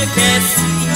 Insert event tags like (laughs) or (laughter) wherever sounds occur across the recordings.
I can't see.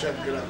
escuchar que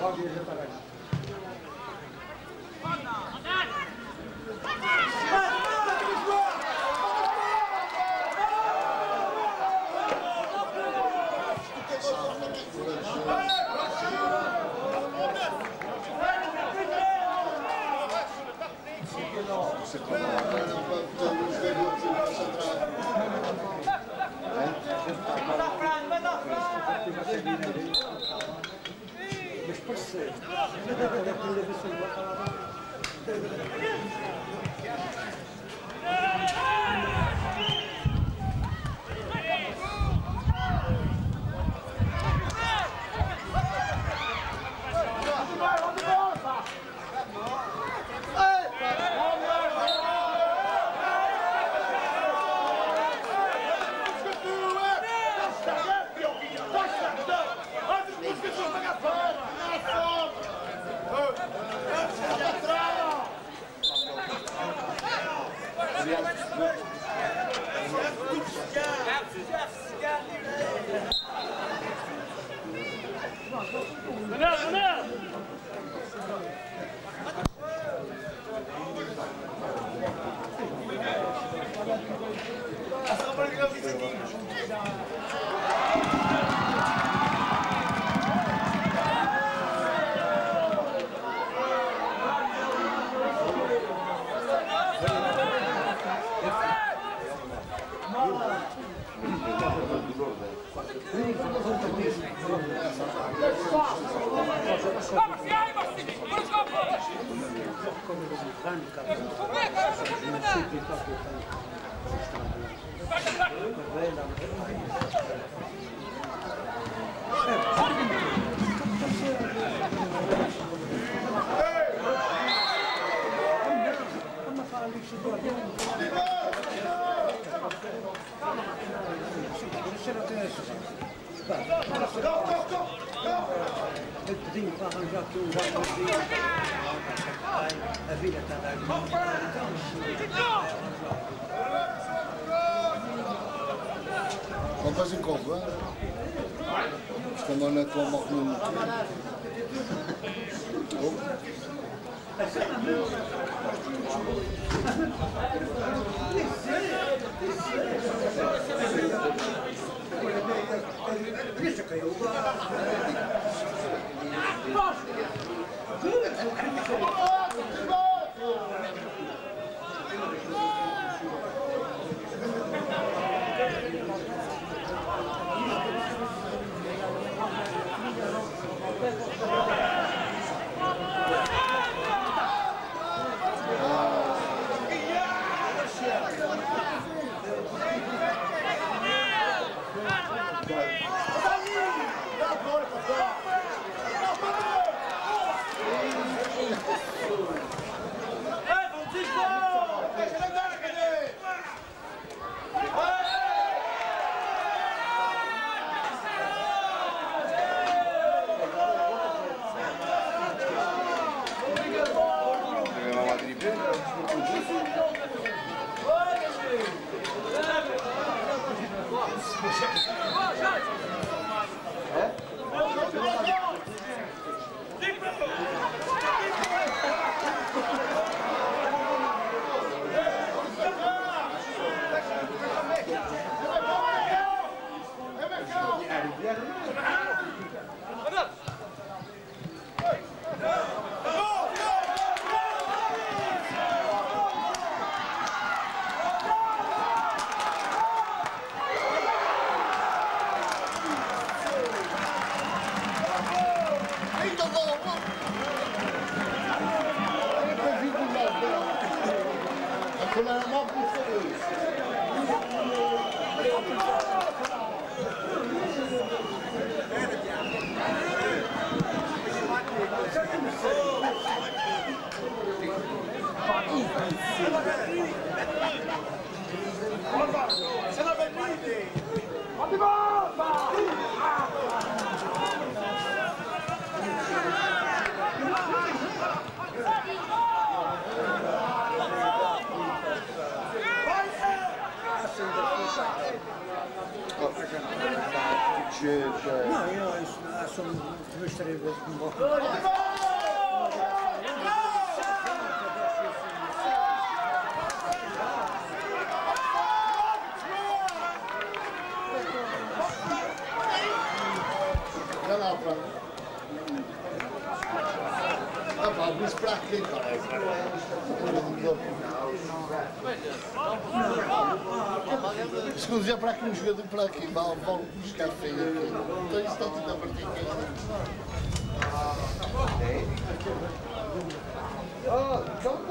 Pode ir, já tá Good.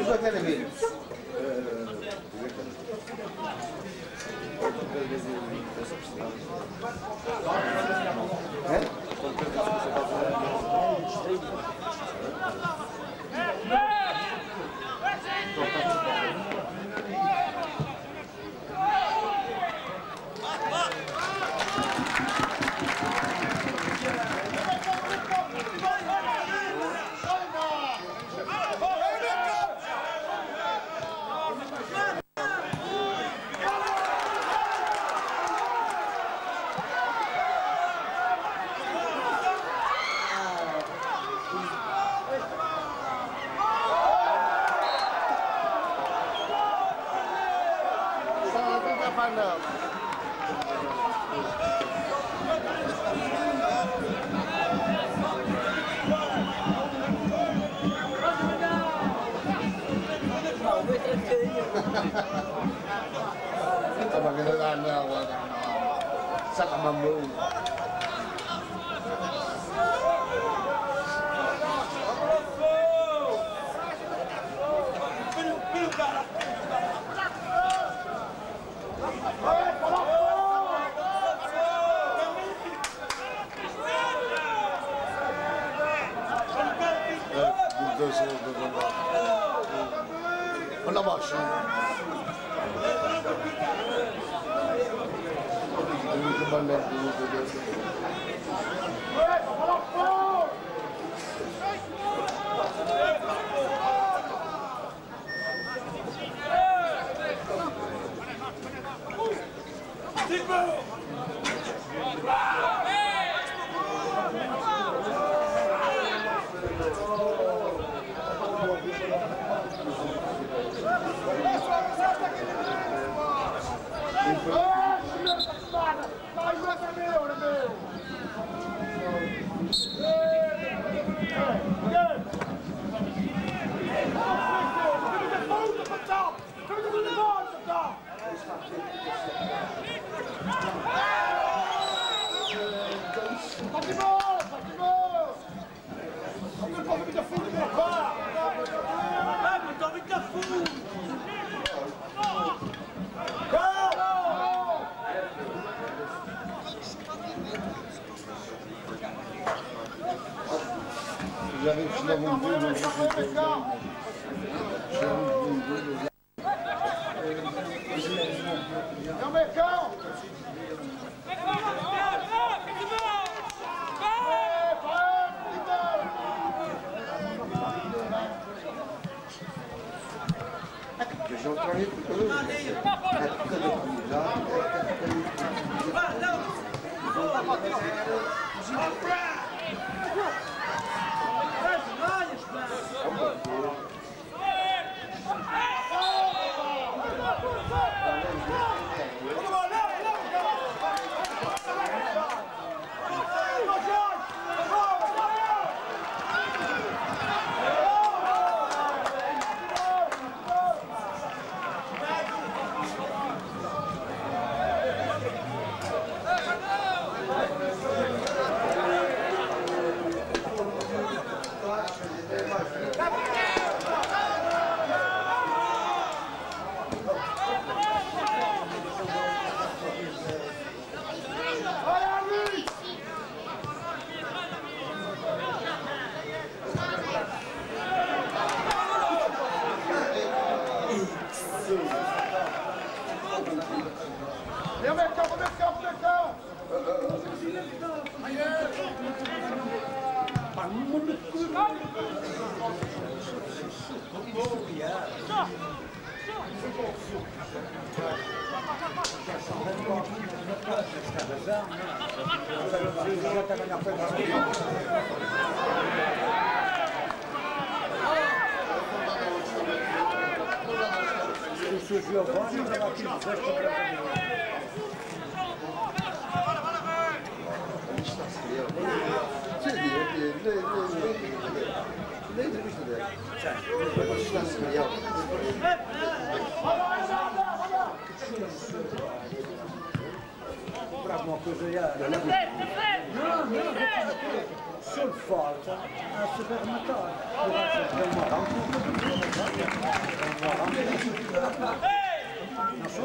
Uzaklara veriyoruz. He? Sakamamou. Ona bak şimdi. Mohamed Thank you. anos. avait, si la montée,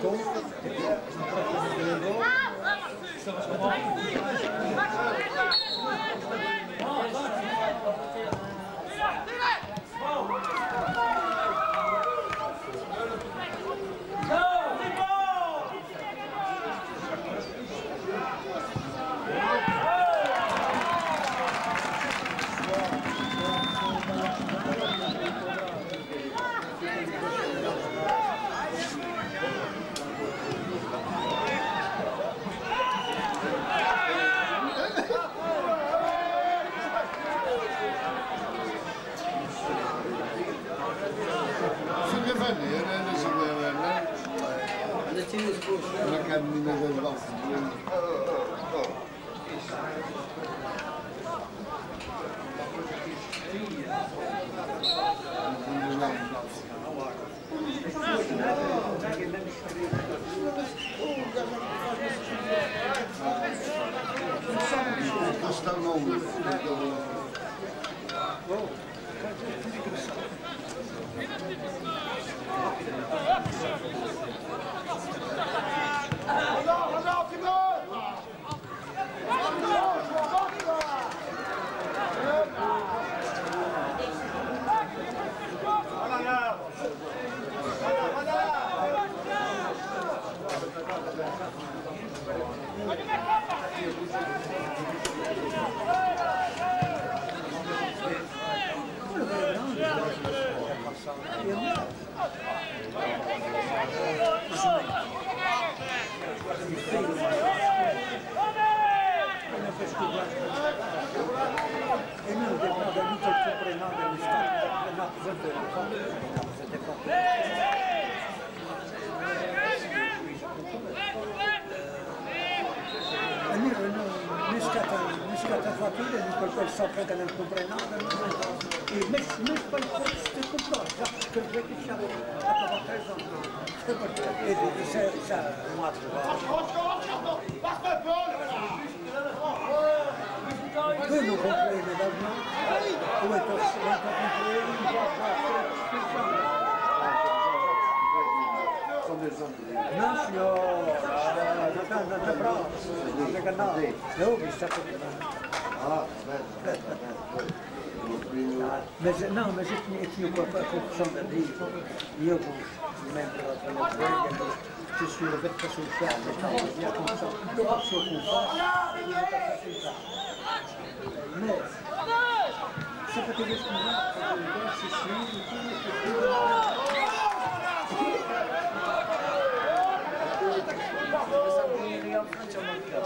Kom. una carmina de balas. Io ho. Ah, bello, bello, bello. Mas não, mas eu tinha, eu tinha a, confusão da Brisa e eu com os membros que o senhor mas não, confusão. Eu eu Mas, sempre que eu vejo que não, eu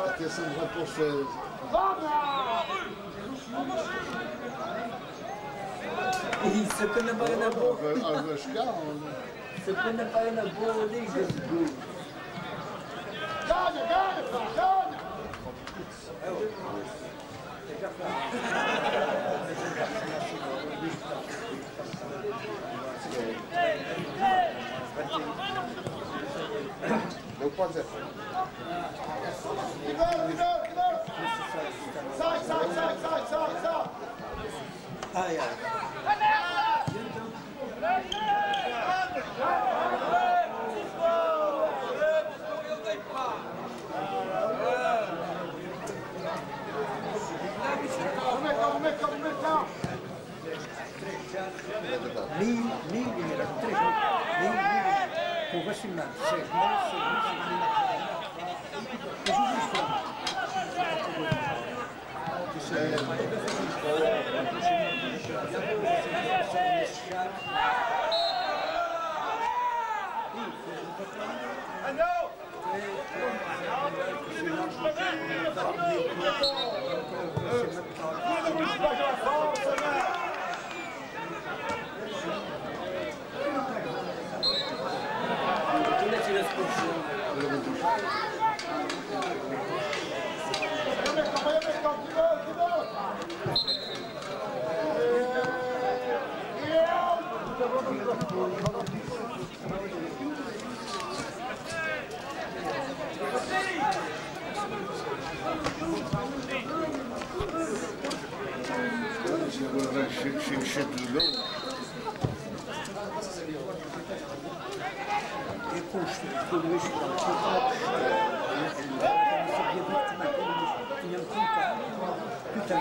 Atenção, vai para o Istekne pa je na bok. A znaš kao ono? Istekne pa je na bok od Ne Ai, ai. Mil, mil e mil, mil, vacinado, seis o bicho, isso chercher de l'eau. Putain,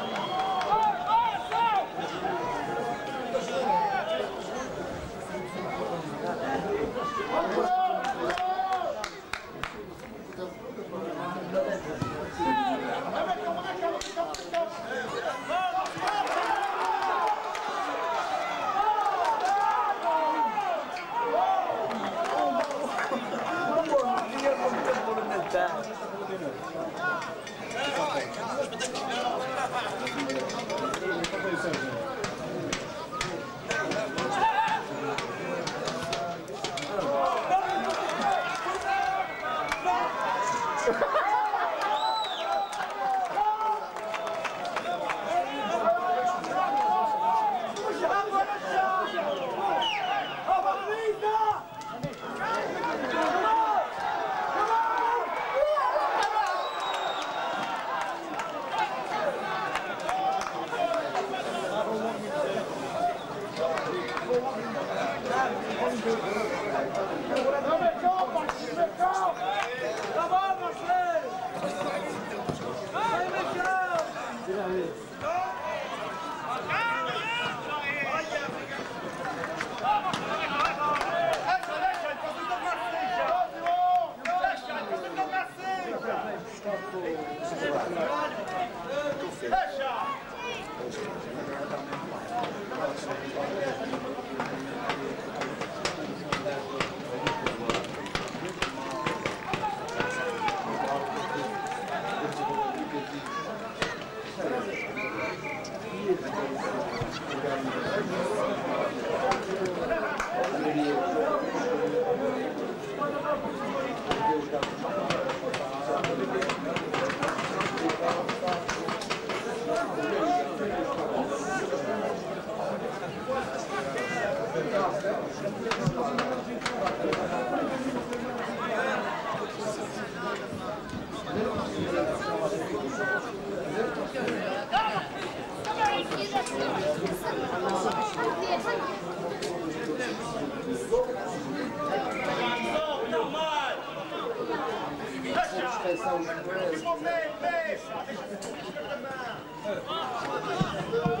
São João.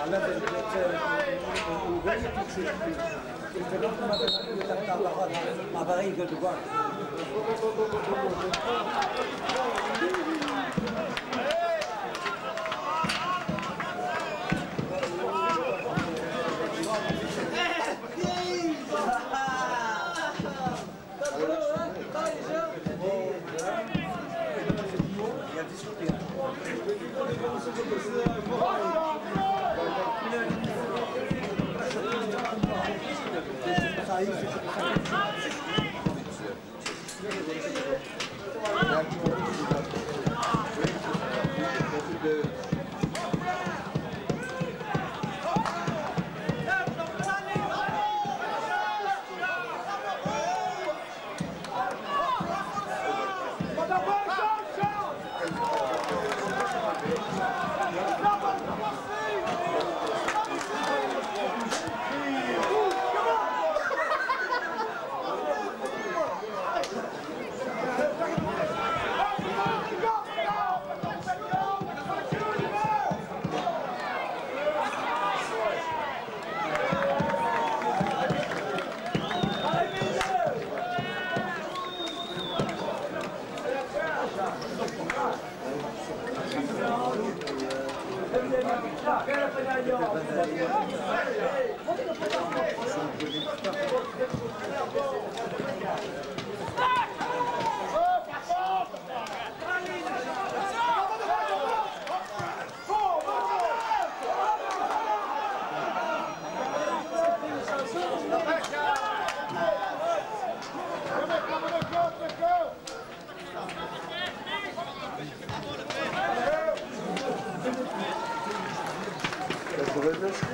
على ما بغيت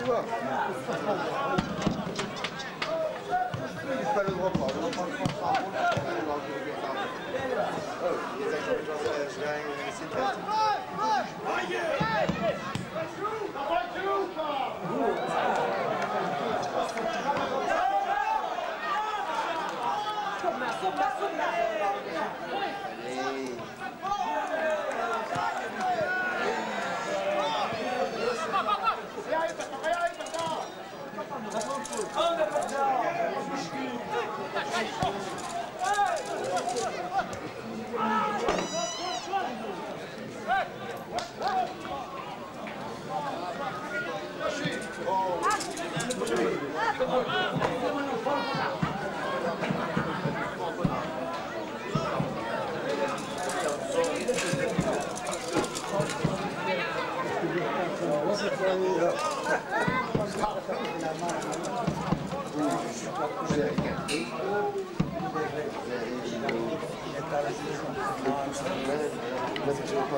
Sumba, sumba, sumba. Anda, Marcelo! Thank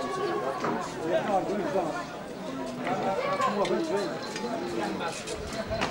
you.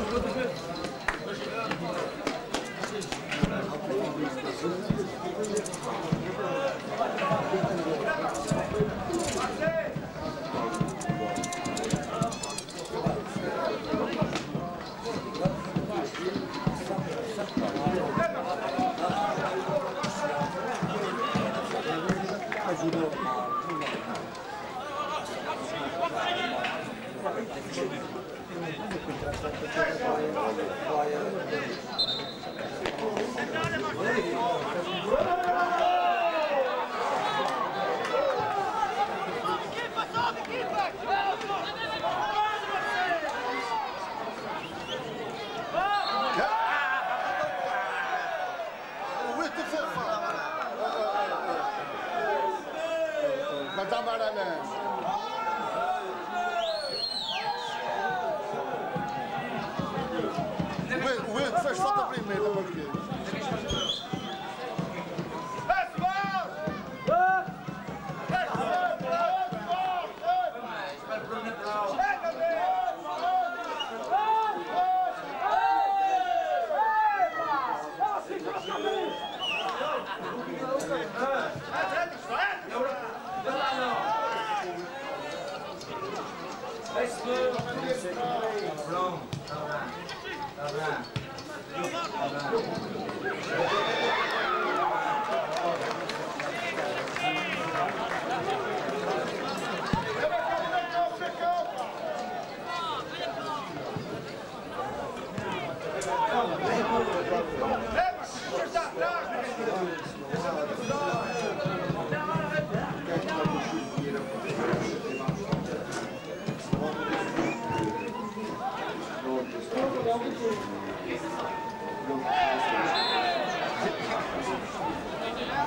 Hey!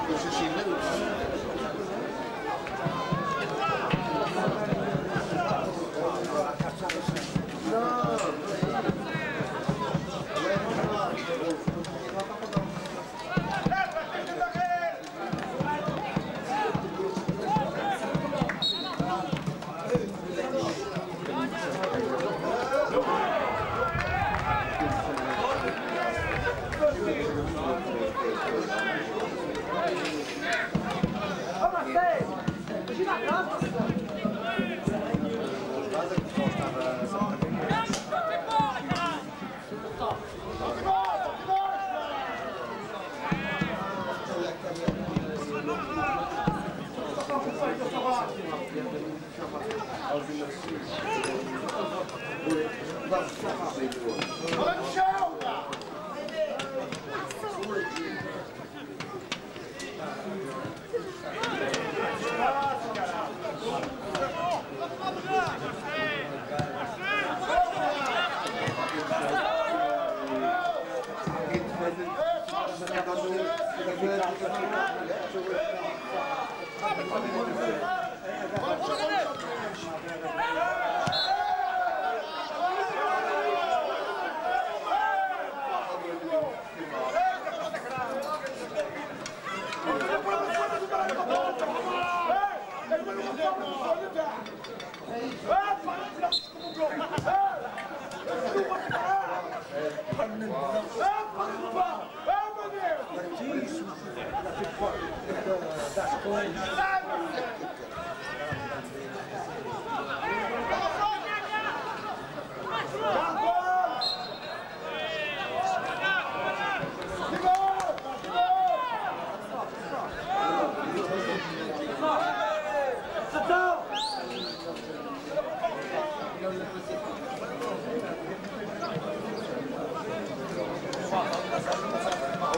Köşe şeyinde de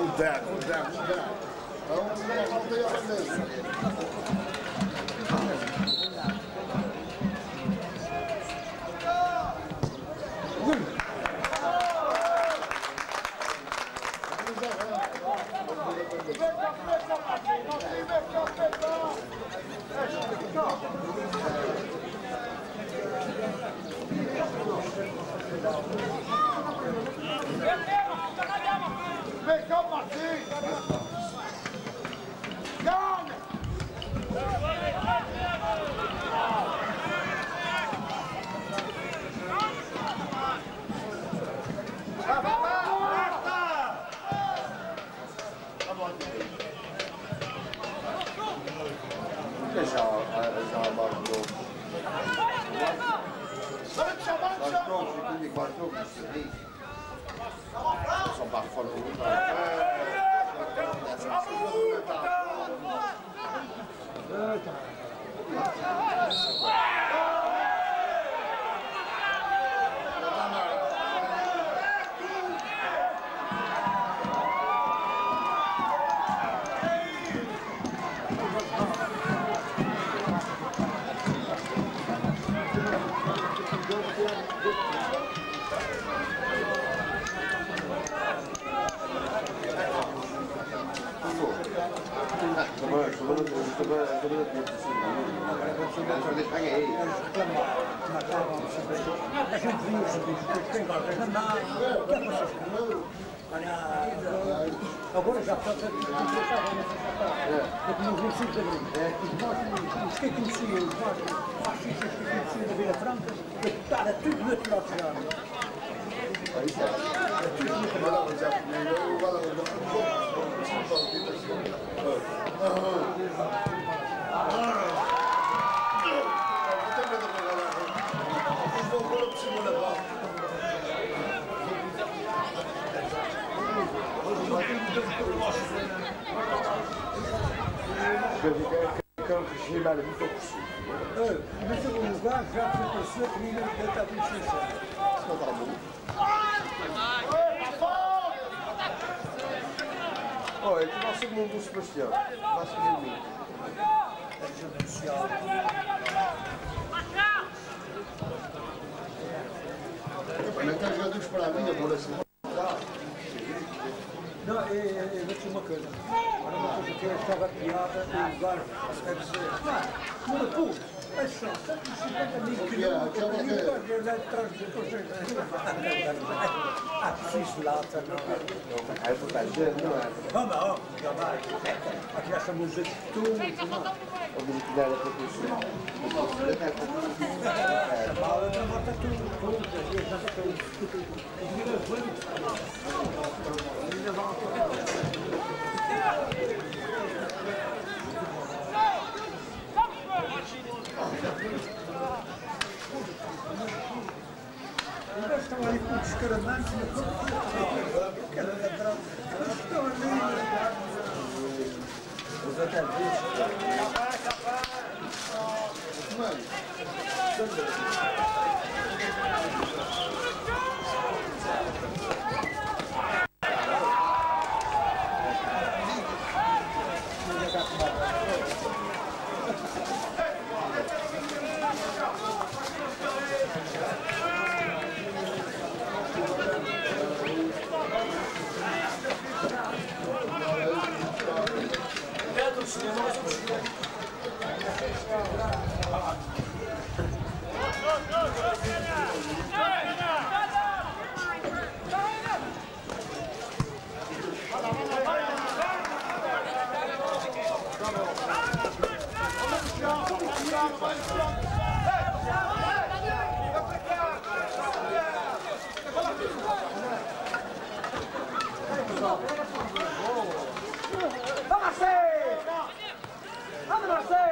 O Deco, o Deco, o Deco. É um negócio de Sebastião. Vai seguir mim. Ajuda social. Não tem jogadores para mim, eu vou assim. Não, eu, vou dizer uma coisa. Era uma coisa que eu estava piada e lugar a dizer. Não, não Ja, ik heb later. Hij Ik heb de Kom Ik heb kom maar. Ik heb zo moet Ik heb Of moet ik daar op het is? Maar dan wordt het toen. Het, Ik heb het toen. Ik het Mas estão ali com os caramantes na Eu quero entrar. Estão ali. Os atendentes. Capaz, capaz. Mano. Sandra. Come on, say!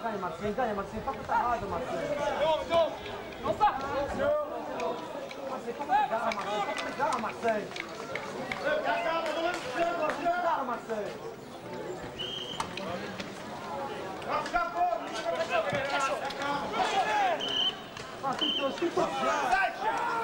Ganha, Marcinho, ganha, Marcinho. Faça tarrada, Marcinho. Nossa! Marcinho, como é que dá, Marcinho? Como é que dá, Marcinho? Como é que dá, Marcinho? Marcinho, tem uns 5 anos.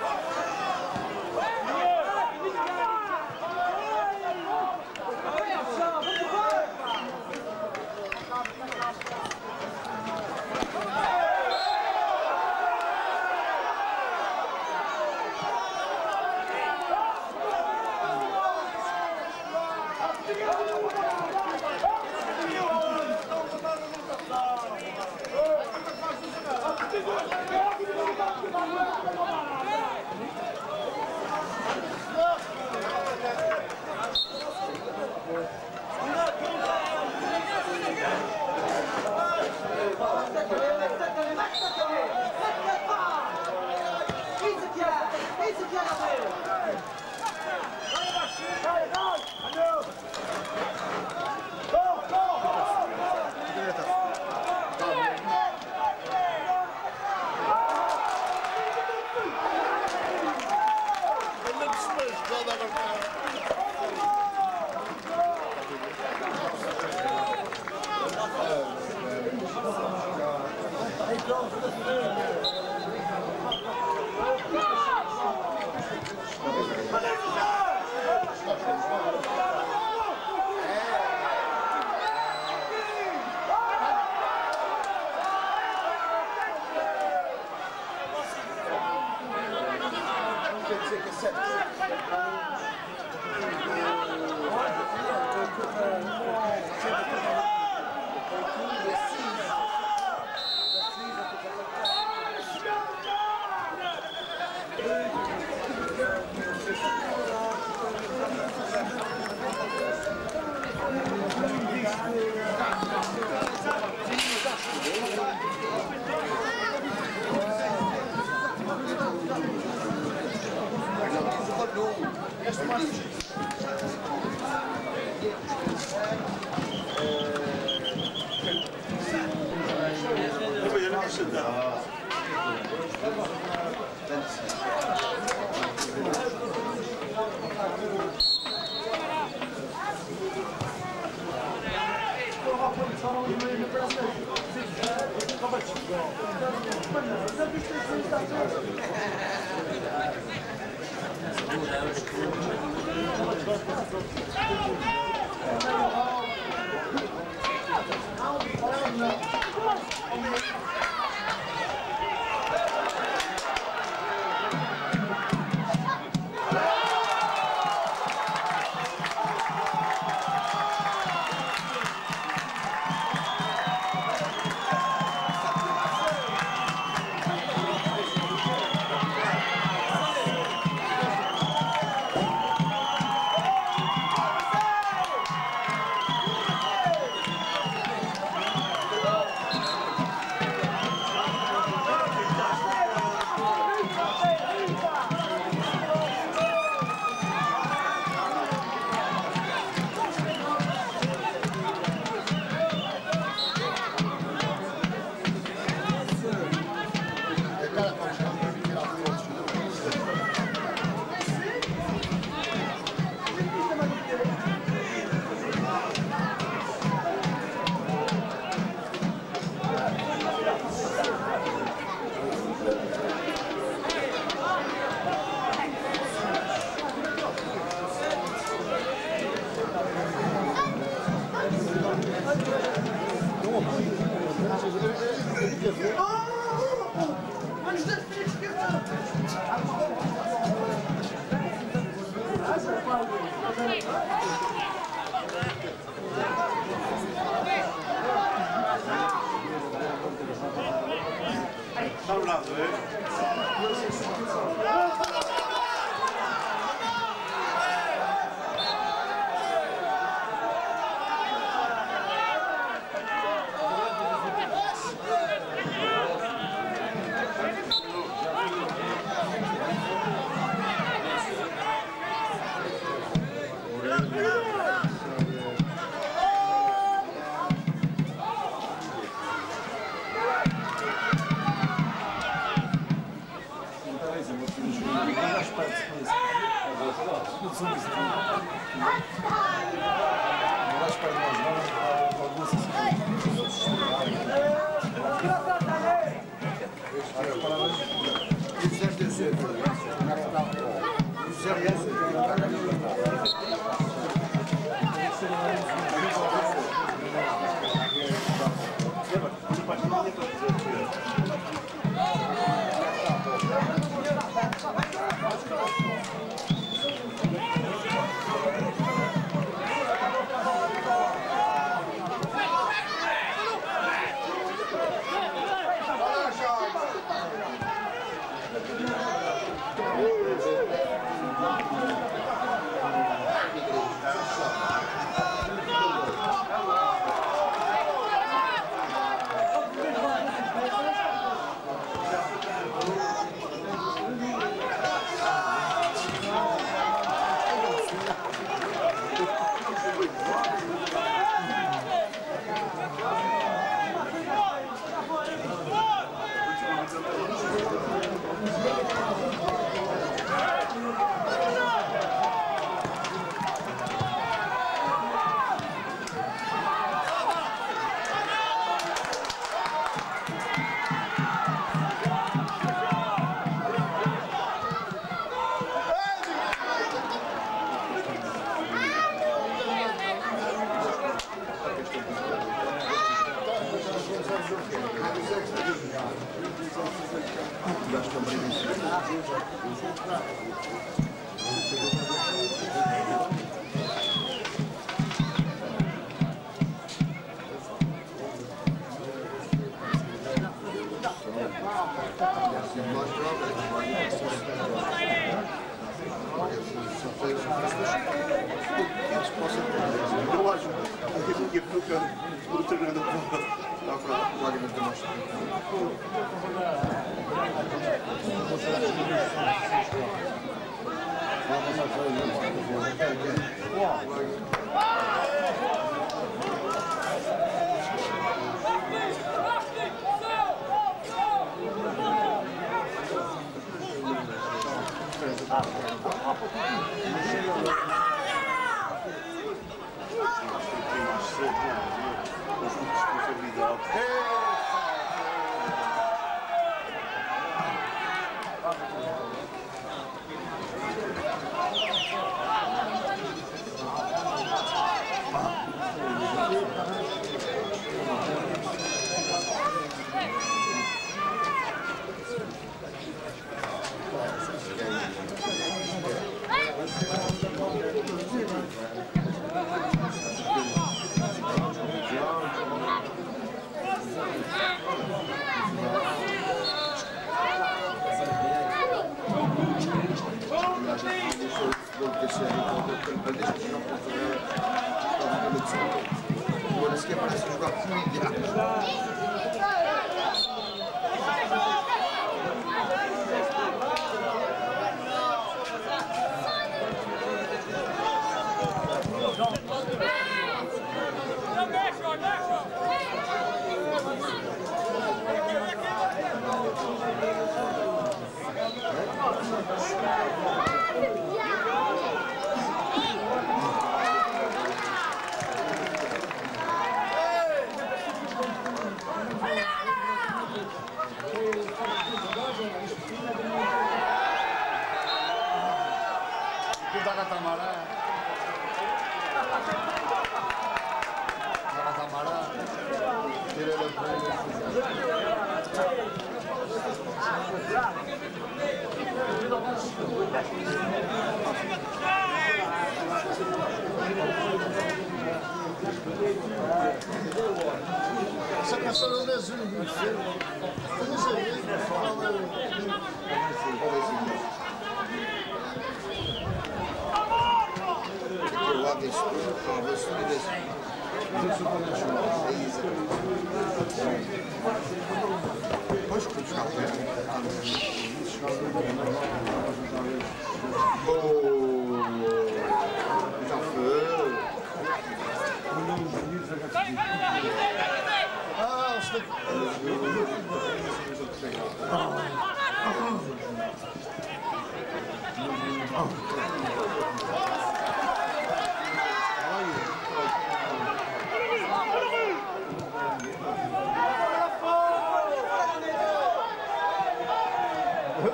Parce que voilà, je vois fouiller. Essa canção é um desenho, não sei. Eu não sei. Fala o Agues, talvez tudo isso. Pois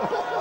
Oh. (laughs)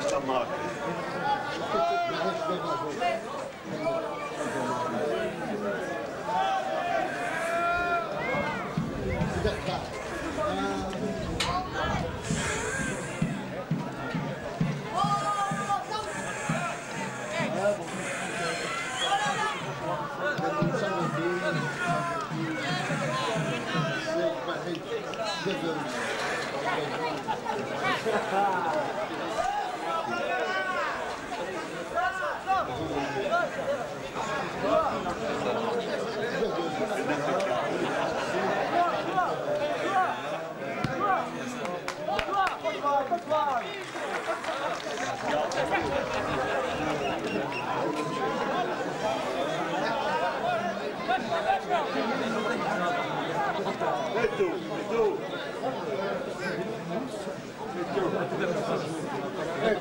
Testa Mark. Thank you. Ah,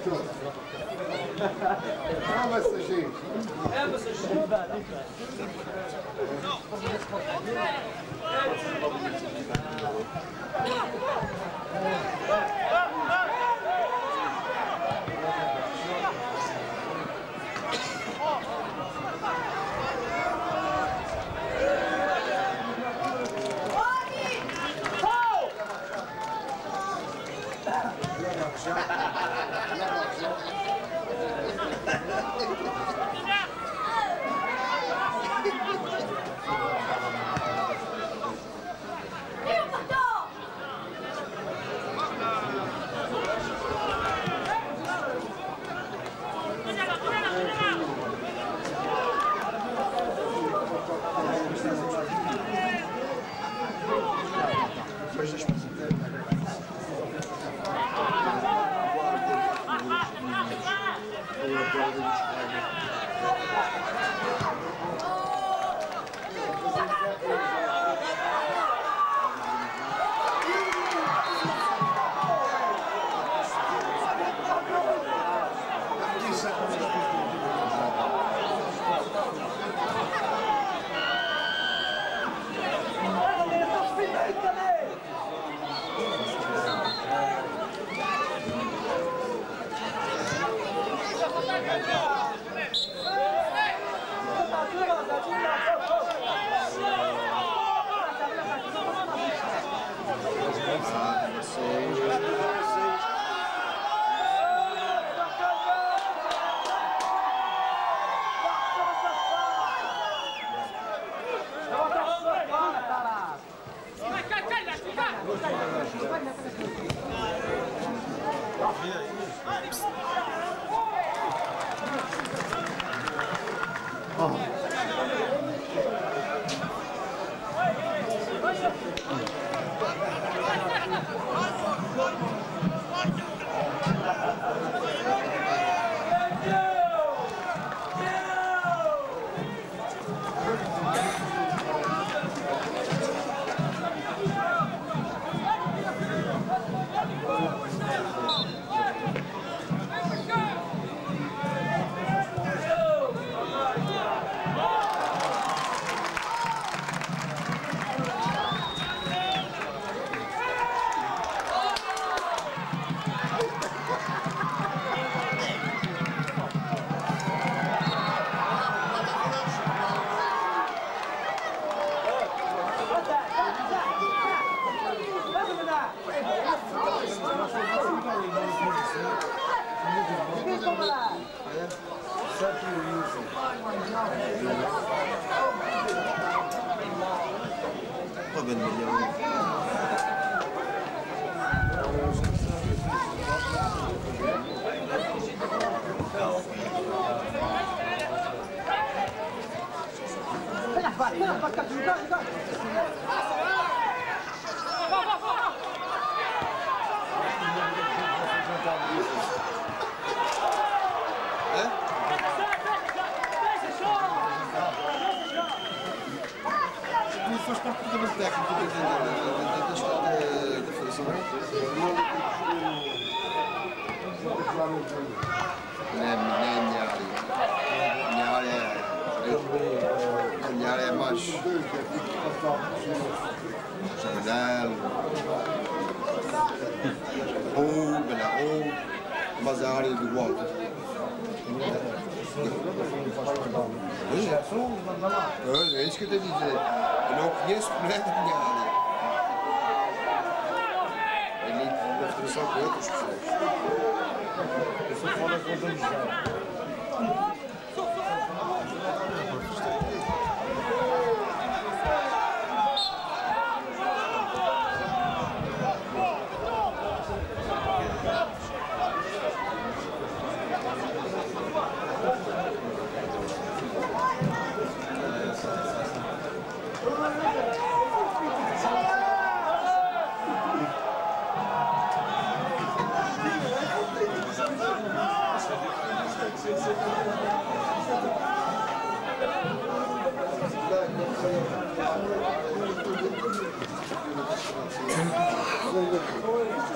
você Ambas as gente. Ambas as gente.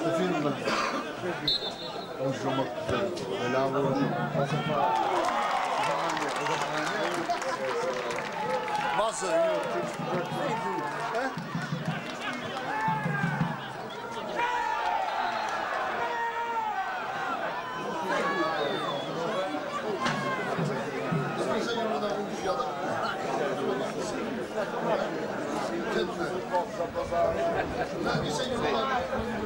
Kızıyla konuşmak güzel. Belavurun, Kasafa, Zahane, Odahane. Bazı yok.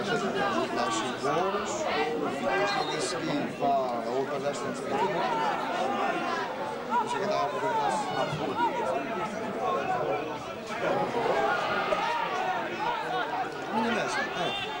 É. E do Será? Dá os 5 euros, depois logo a seguir vá a outra desta de Chega a dar uma pergunta. Minha mesa. É?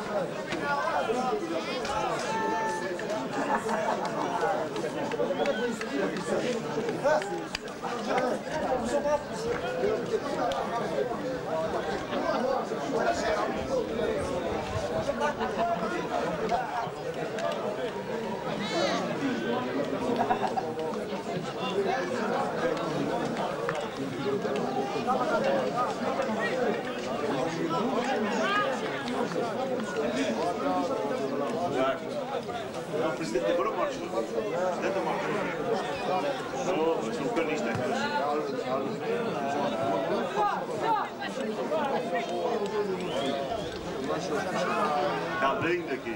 Presidente, bora marcha. Presidente, marcha. No, es un pianista. Thank you. Está lindo aqui.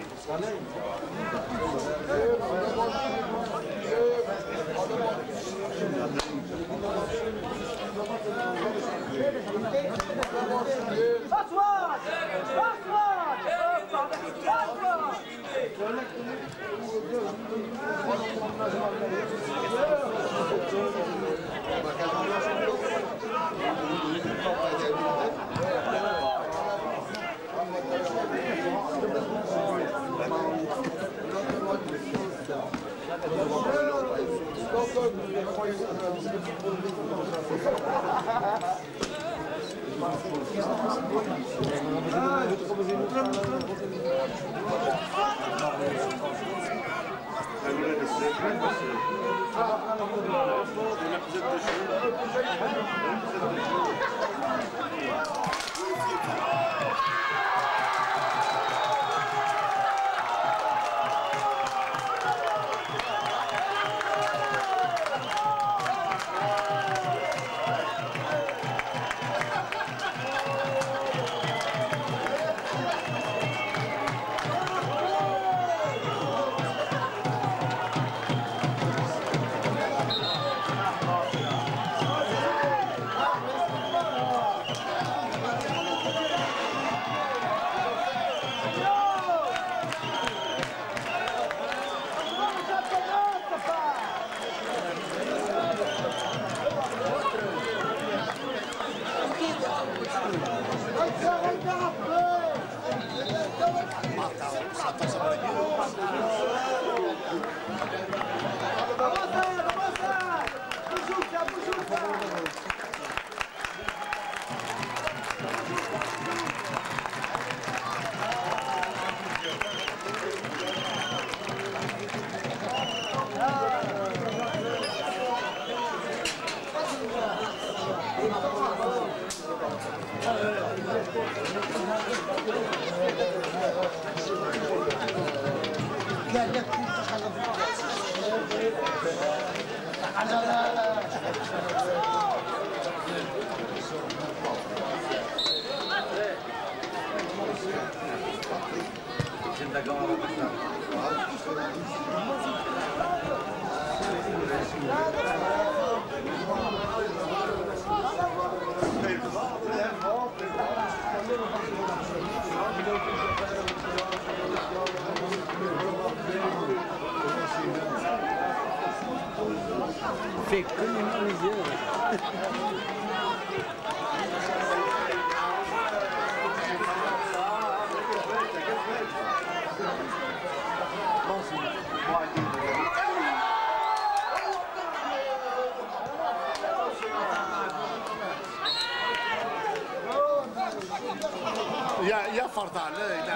Thank you. Thank you. Ficando em cruzeiro. يا يا فرض عليه يا